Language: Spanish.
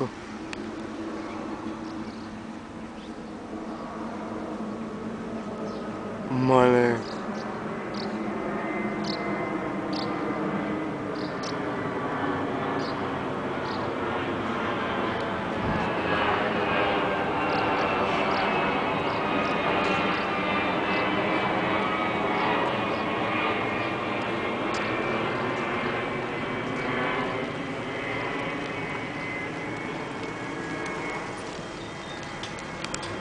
loco.